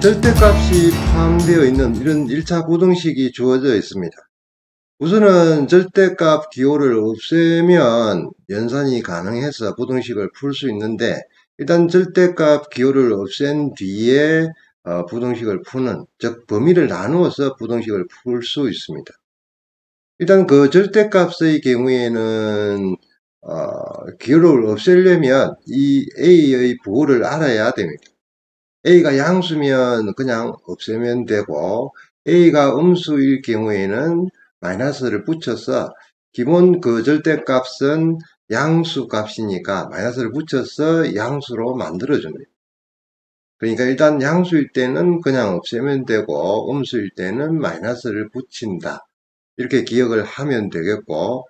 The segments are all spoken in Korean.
절대값이 포함되어 있는 이런 1차 부등식이 주어져 있습니다. 우선은 절대값 기호를 없애면 연산이 가능해서 부등식을 풀 수 있는데 일단 절대값 기호를 없앤 뒤에 어, 부등식을 푸는 즉 범위를 나누어서 부등식을 풀 수 있습니다. 일단 그 절대값의 경우에는 어, 기호를 없애려면 이 a의 부호를 알아야 됩니다. A가 양수면 그냥 없애면 되고 a가 음수일 경우에는 마이너스를 붙여서 기본 그 절대값은 양수 값이니까 마이너스를 붙여서 양수로 만들어줍니다. 그러니까 일단 양수일 때는 그냥 없애면 되고 음수일 때는 마이너스를 붙인다. 이렇게 기억을 하면 되겠고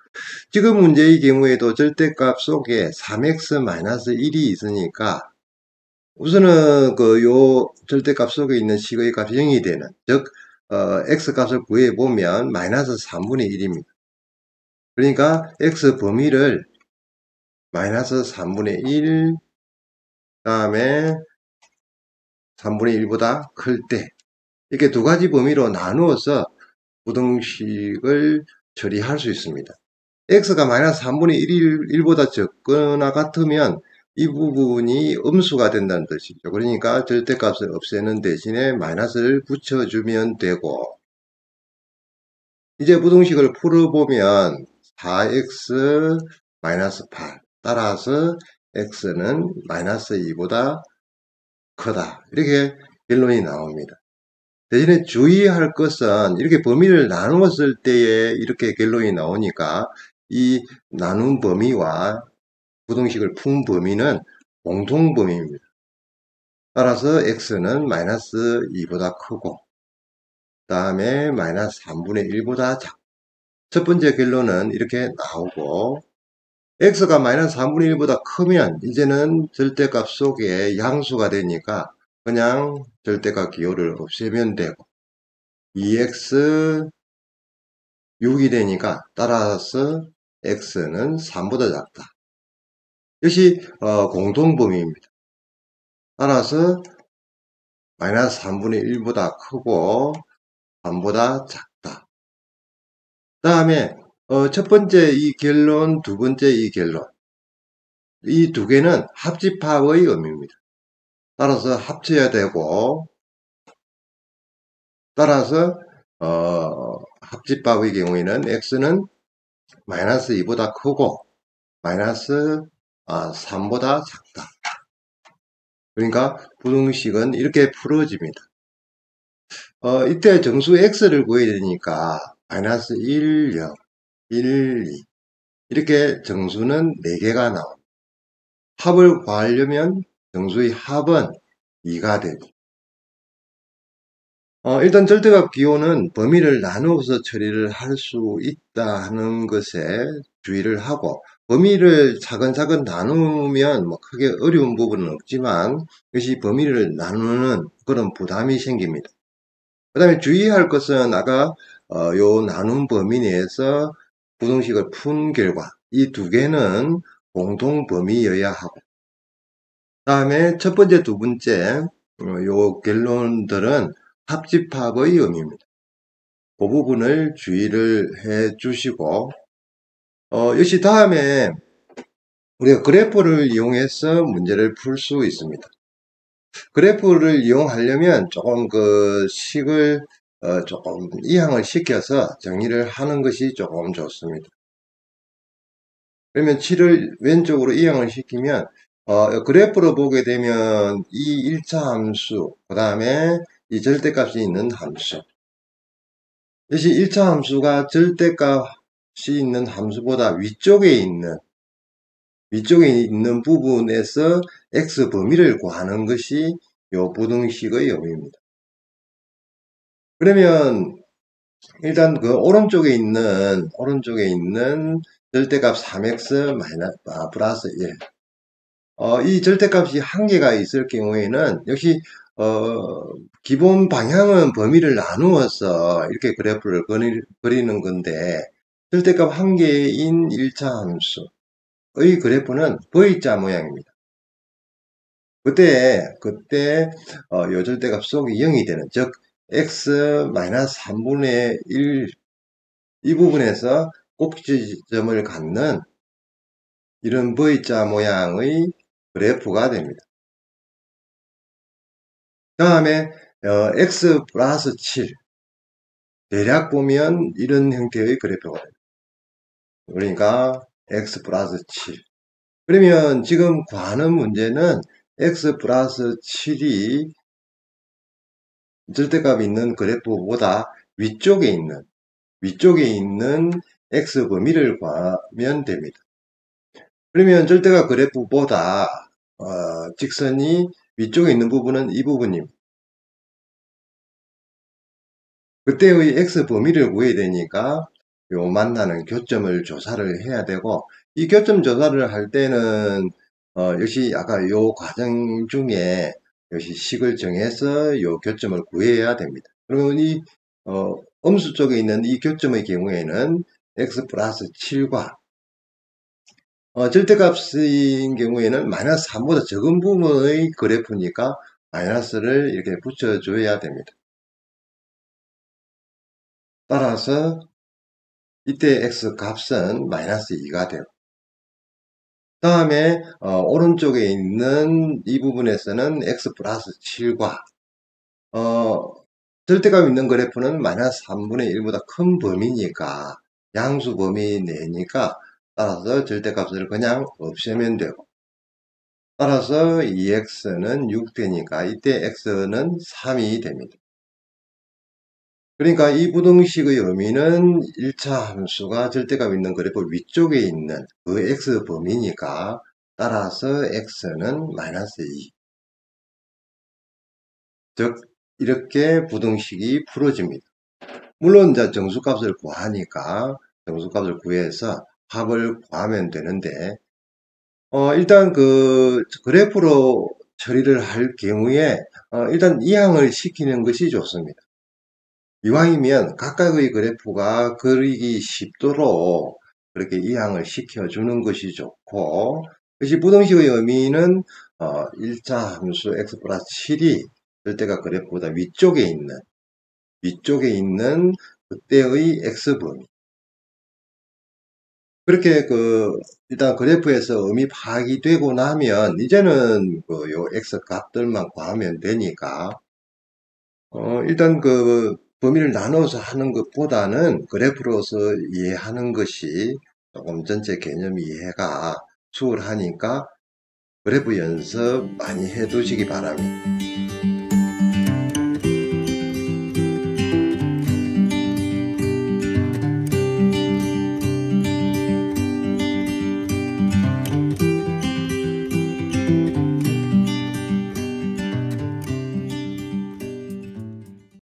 지금 문제의 경우에도 절대값 속에 3x-1이 있으니까 우선은 그 요 절대값 속에 있는 식의 값이 0이 되는 즉 어, x값을 구해 보면 마이너스 3분의 1입니다. 그러니까 x 범위를 마이너스 3분의 1 다음에 3분의 1보다 클 때 이렇게 두 가지 범위로 나누어서 부등식을 처리할 수 있습니다. x가 마이너스 3분의 1, 보다 적거나 같으면 이 부분이 음수가 된다는 뜻이죠. 그러니까 절대값을 없애는 대신에 마이너스를 붙여주면 되고 이제 부등식을 풀어보면 4x 마이너스 8 따라서 x는 마이너스 2보다 크다. 이렇게 결론이 나옵니다. 대신에 주의할 것은 이렇게 범위를 나누었을 때에 이렇게 결론이 나오니까 이 나눈 범위와 부등식을 푼 범위는 공통 범위입니다. 따라서 x는 마이너스 2보다 크고 그 다음에 마이너스 3분의 1보다 작. 첫 번째 결론은 이렇게 나오고 x가 마이너스 3분의 1보다 크면 이제는 절대값 속에 양수가 되니까 그냥 절대값 기호를 없애면 되고 2x 6이 되니까 따라서 x는 3보다 작다. 역시 어, 공통범위입니다. 따라서 마이너스 3분의 1보다 크고 3보다 작다. 다음에 어, 첫 번째 이 결론, 두 번째 이 결론. 이 두 개는 합집합의 의미입니다. 따라서 합쳐야 되고, 따라서 어, 합집합의 경우에는 x는 마이너스 2보다 크고 마이너스 아, 3보다 작다. 그러니까 부등식은 이렇게 풀어집니다. 어, 이때 정수 x를 구해야 되니까 마이너스 1, 0, 1, 2 이렇게 정수는 4개가 나옵니다. 합을 구하려면 정수의 합은 2가 되고 어, 일단 절대값 기호는 범위를 나누어서 처리를 할 수 있다 하는 것에 주의를 하고 범위를 차근차근 나누면 뭐 크게 어려운 부분은 없지만 이것이 범위를 나누는 그런 부담이 생깁니다. 그 다음에 주의할 것은 아까 어, 요 나눈 범위 내에서 부등식을 푼 결과 이 두 개는 공통 범위여야 하고 다음에 첫 번째 두 번째 어, 요 결론들은 합집합의 의미입니다. 그 부분을 주의를 해 주시고 어, 역시 다음에 우리가 그래프를 이용해서 문제를 풀 수 있습니다. 그래프를 이용하려면 조금 그 식을 어, 조금 이항을 시켜서 정리를 하는 것이 조금 좋습니다. 그러면 7을 왼쪽으로 이항을 시키면 어, 그래프로 보게 되면 이 1차 함수 그 다음에 이 절대값이 있는 함수 역시 1차 함수가 절대값이 있는 함수보다 위쪽에 있는 위쪽에 있는 부분에서 x 범위를 구하는 것이 이 부등식의 의미입니다. 그러면 일단 그 오른쪽에 있는 오른쪽에 있는 절대값 3x 마이너스 아, 플러스 1. 어, 이 절대값이 한 개가 있을 경우에는 역시 어, 기본 방향은 범위를 나누어서 이렇게 그래프를 그리, 는 건데 절대값 한 개인 1차 함수의 그래프는 V자 모양입니다. 그때 그때 어, 요 절대값 속이 0이 되는 즉 x-3분의 1 이 부분에서 꼭지점을 갖는 이런 V자 모양의 그래프가 됩니다. 다음에 어, x 플러스 7 대략 보면 이런 형태의 그래프가 됩니다. 그러니까 x 플러스 7 그러면 지금 관은 문제는 x 플러스 7이 절대값이 있는 그래프보다 위쪽에 있는 위쪽에 있는 x 범위를 구하면 됩니다. 그러면 절대값 그래프보다 어, 직선이 위쪽에 있는 부분은 이 부분입니다. 그때의 x 범위를 구해야 되니까 요 만나는 교점을 조사를 해야 되고 이 교점 조사를 할 때는 어, 역시 아까 요 과정 중에 역시 식을 정해서 요 교점을 구해야 됩니다. 그러면 이 어, 음수 쪽에 있는 이 교점의 경우에는 x 플러스 7과 어, 절대값인 경우에는 마이너스 3보다 적은 부분의 그래프니까 마이너스를 이렇게 붙여줘야 됩니다. 따라서 이때 x 값은 마이너스 2가 돼요. 다음에 어, 오른쪽에 있는 이 부분에서는 x 플러스 7과 어, 절대값 있는 그래프는 마이너스 3분의 1보다 큰 범위니까 양수 범위 내니까 따라서 절대값을 그냥 없애면 되고 따라서 2x는 6 되니까 이때 x는 3이 됩니다. 그러니까 이 부등식의 의미는 1차 함수가 절대값 있는 그래프 위쪽에 있는 그 x 범위니까 따라서 x는 마이너스 2. 즉 이렇게 부등식이 풀어집니다. 물론 이제 정수값을 구하니까 정수값을 구해서 합을 구하면 되는데 어, 일단 그 그래프로 처리를 할 경우에 어, 일단 이항을 시키는 것이 좋습니다. 이왕이면 각각의 그래프가 그리기 쉽도록 그렇게 이항을 시켜주는 것이 좋고 그것이 부등식의 의미는 어, 1차 함수 x 플러스 7이 절대가 그래프보다 위쪽에 있는 위쪽에 있는 그때의 x범위. 그렇게 그 일단 그래프에서 의미 파악이 되고 나면 이제는 그 요 x 값들만 구하면 되니까 어 일단 그 범위를 나눠서 하는 것보다는 그래프로서 이해하는 것이 조금 전체 개념 이해가 수월하니까 그래프 연습 많이 해 두시기 바랍니다.